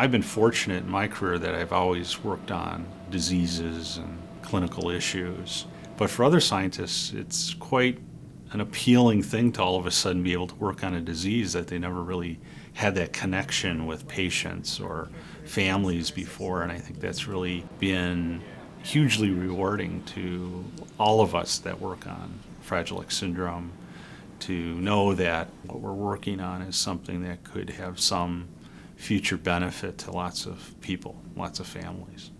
I've been fortunate in my career that I've always worked on diseases and clinical issues. But for other scientists, it's quite an appealing thing to all of a sudden be able to work on a disease that they never really had that connection with patients or families before. And I think that's really been hugely rewarding to all of us that work on Fragile X syndrome to know that what we're working on is something that could have some future benefit to lots of people, lots of families.